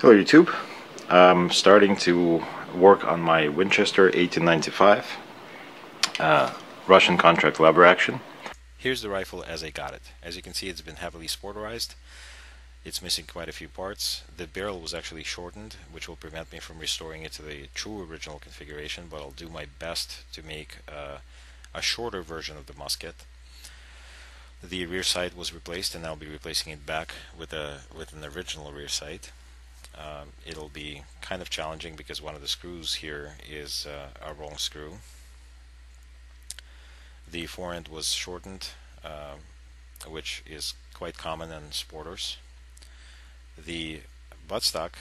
Hello YouTube. I'm starting to work on my Winchester 1895 uh, Russian contract lever action. Here's the rifle as I got it. As you can see it's been heavily sporterized. It's missing quite a few parts. The barrel was actually shortened, which will prevent me from restoring it to the true original configuration, but I'll do my best to make uh, a shorter version of the musket. The rear sight was replaced and I'll be replacing it back with a with an original rear sight. Um, it'll be kind of challenging because one of the screws here is uh, a wrong screw. The forend was shortened, uh, which is quite common in sporters. The buttstock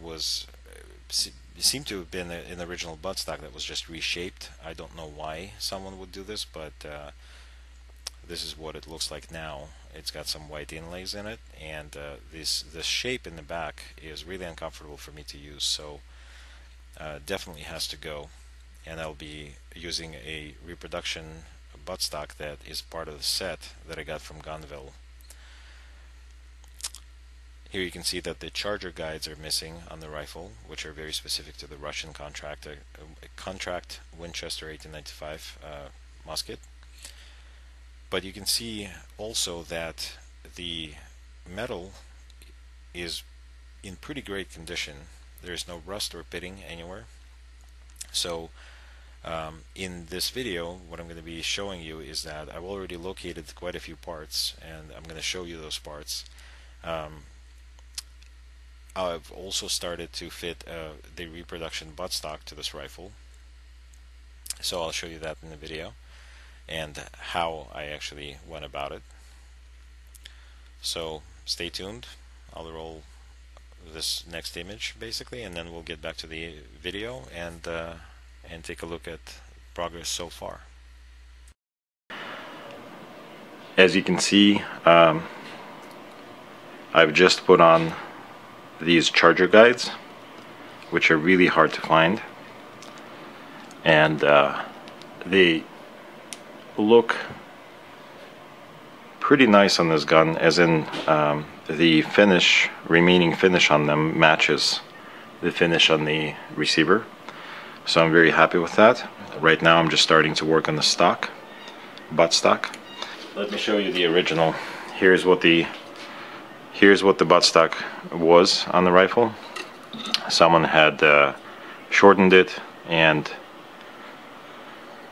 was uh, seemed to have been an original buttstock that was just reshaped. I don't know why someone would do this, but uh, this is what it looks like now. It's got some white inlays in it, and uh, this this shape in the back is really uncomfortable for me to use. So uh, definitely has to go, and I'll be using a reproduction buttstock that is part of the set that I got from Gunville. Here you can see that the charger guides are missing on the rifle, which are very specific to the Russian contract, uh, contract Winchester 1895 uh, musket. But you can see also that the metal is in pretty great condition. There's no rust or pitting anywhere. So um, in this video, what I'm going to be showing you is that I've already located quite a few parts, and I'm going to show you those parts. Um, I've also started to fit uh, the reproduction buttstock to this rifle. So I'll show you that in the video and how I actually went about it. So stay tuned. I'll roll this next image basically and then we'll get back to the video and uh, and take a look at progress so far. As you can see um, I've just put on these charger guides which are really hard to find and uh, they look pretty nice on this gun as in um, the finish remaining finish on them matches the finish on the receiver. So I'm very happy with that. Right now I'm just starting to work on the stock butt stock. Let me show you the original. Here's what the here's what the buttstock was on the rifle. Someone had uh, shortened it and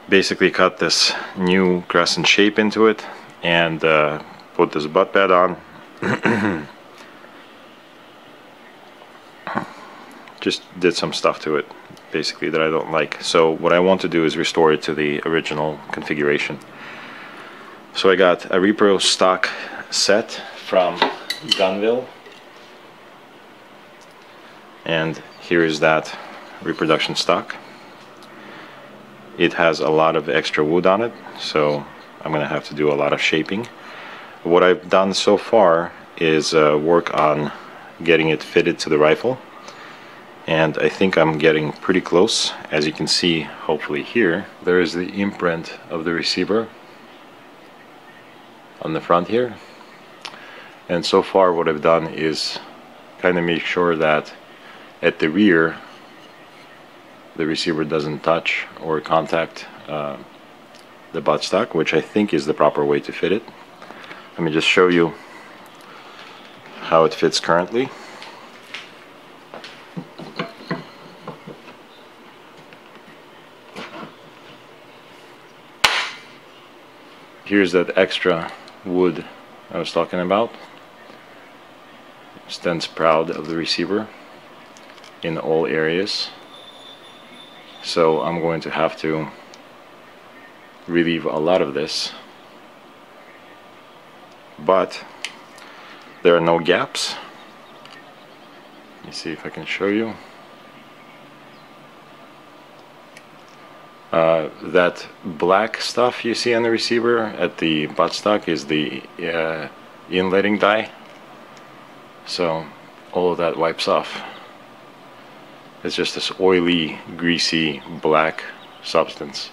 basically cut this new crescent shape into it and uh, put this butt pad on. Just did some stuff to it basically that I don't like. So what I want to do is restore it to the original configuration. So I got a repro stock set from Gunville. And here is that reproduction stock. It has a lot of extra wood on it, so I'm going to have to do a lot of shaping. What I've done so far is uh, work on getting it fitted to the rifle and I think I'm getting pretty close as you can see hopefully here there is the imprint of the receiver on the front here and so far what I've done is kind of make sure that at the rear the receiver doesn't touch or contact uh, the buttstock which I think is the proper way to fit it. Let me just show you how it fits currently. Here's that extra wood I was talking about. Stands proud of the receiver in all areas so I'm going to have to relieve a lot of this. But there are no gaps. Let me see if I can show you. Uh, that black stuff you see on the receiver at the buttstock is the uh, inletting dye. So all of that wipes off. It's just this oily, greasy, black substance.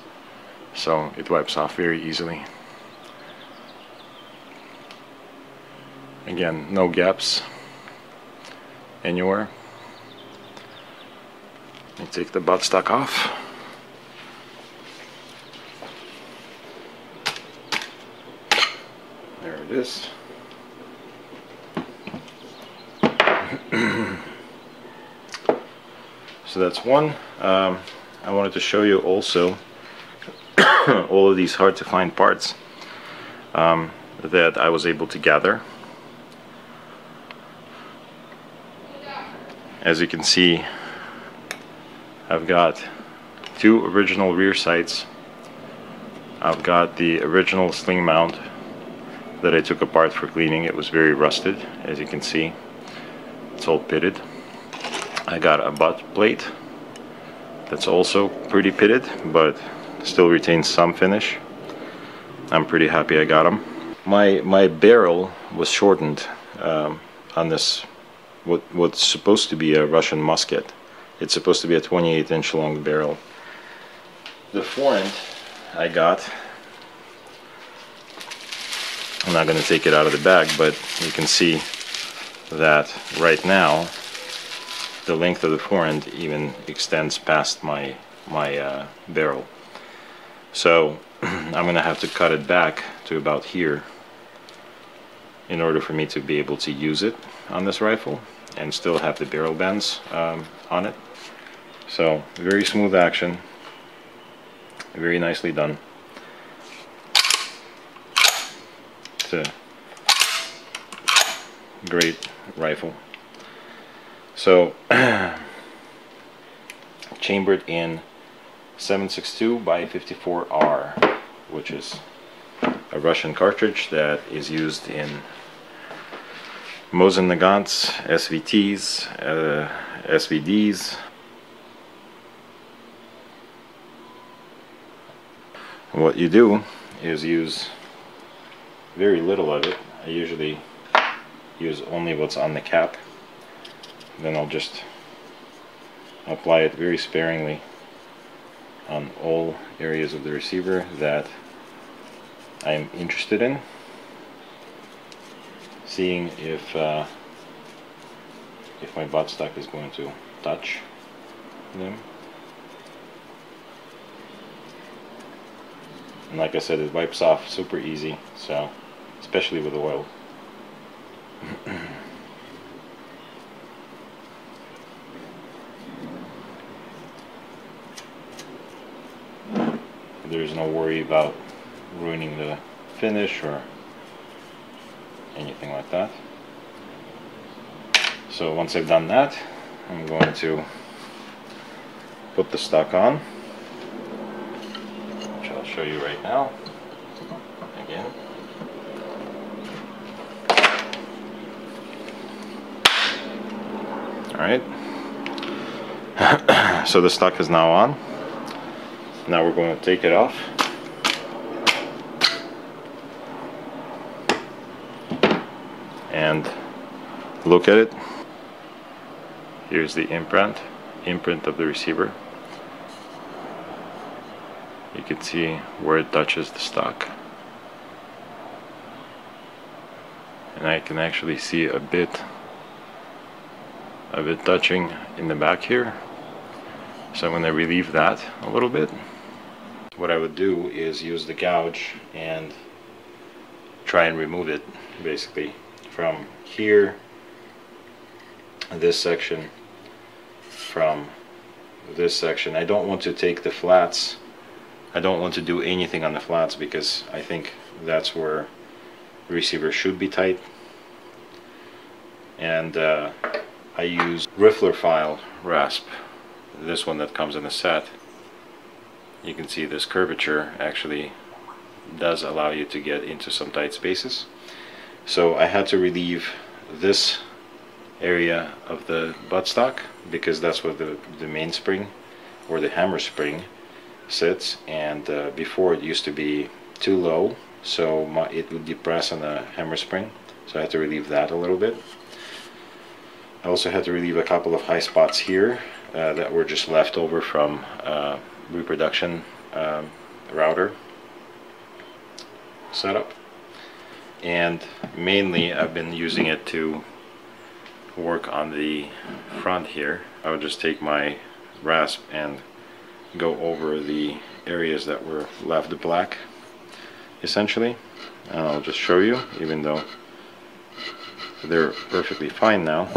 So it wipes off very easily. Again, no gaps anywhere. Me take the buttstock off. There it is. So that's one. Um, I wanted to show you also all of these hard to find parts um, that I was able to gather. As you can see, I've got two original rear sights. I've got the original sling mount that I took apart for cleaning. It was very rusted, as you can see. It's all pitted. I got a butt plate that's also pretty pitted, but still retains some finish. I'm pretty happy I got them. My my barrel was shortened um, on this what what's supposed to be a Russian musket. It's supposed to be a 28 inch long barrel. The forend I got. I'm not going to take it out of the bag, but you can see that right now the length of the forend even extends past my my uh, barrel. So I'm gonna have to cut it back to about here in order for me to be able to use it on this rifle and still have the barrel bends um, on it. So very smooth action, very nicely done. It's a great rifle. So chambered in 762 by 54R, which is a Russian cartridge that is used in Mosin Nagants, SVTs, uh, SVDs. What you do is use very little of it. I usually use only what's on the cap. Then I'll just apply it very sparingly on all areas of the receiver that I'm interested in seeing if uh, if my buttstock is going to touch them. And like I said it wipes off super easy so especially with oil there's about ruining the finish or anything like that. So once I've done that, I'm going to put the stock on, which I'll show you right now. Again. Alright. so the stock is now on. Now we're going to take it off. And look at it. Here's the imprint, imprint of the receiver. You can see where it touches the stock. And I can actually see a bit of it touching in the back here. So I'm going to relieve that a little bit what I would do is use the gouge and try and remove it basically from here this section from this section. I don't want to take the flats. I don't want to do anything on the flats because I think that's where the receiver should be tight. And uh, I use Riffler file rasp this one that comes in a set. You can see this curvature actually does allow you to get into some tight spaces. So I had to relieve this area of the buttstock because that's where the, the mainspring or the hammer spring sits. And uh, before it used to be too low so my, it would depress on the hammer spring. So I had to relieve that a little bit. I also had to relieve a couple of high spots here uh, that were just left over from uh, reproduction um, router setup and mainly I've been using it to work on the front here. I would just take my rasp and go over the areas that were left black essentially. And I'll just show you even though they're perfectly fine now.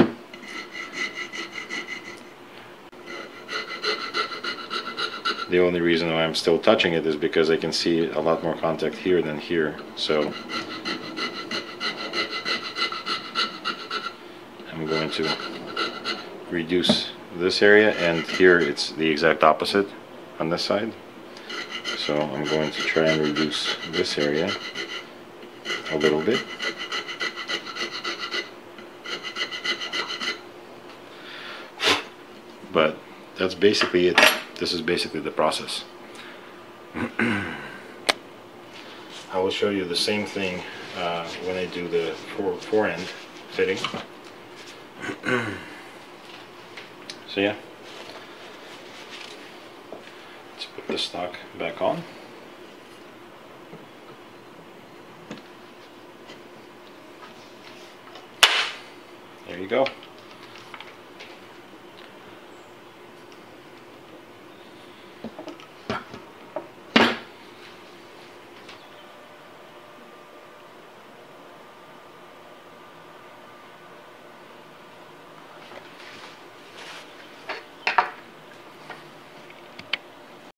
The only reason why I'm still touching it is because I can see a lot more contact here than here so going to reduce this area and here it's the exact opposite on this side. So I'm going to try and reduce this area a little bit. But that's basically it. This is basically the process. I will show you the same thing uh, when I do the fore, fore end fitting so yeah. Let's put the stock back on. There you go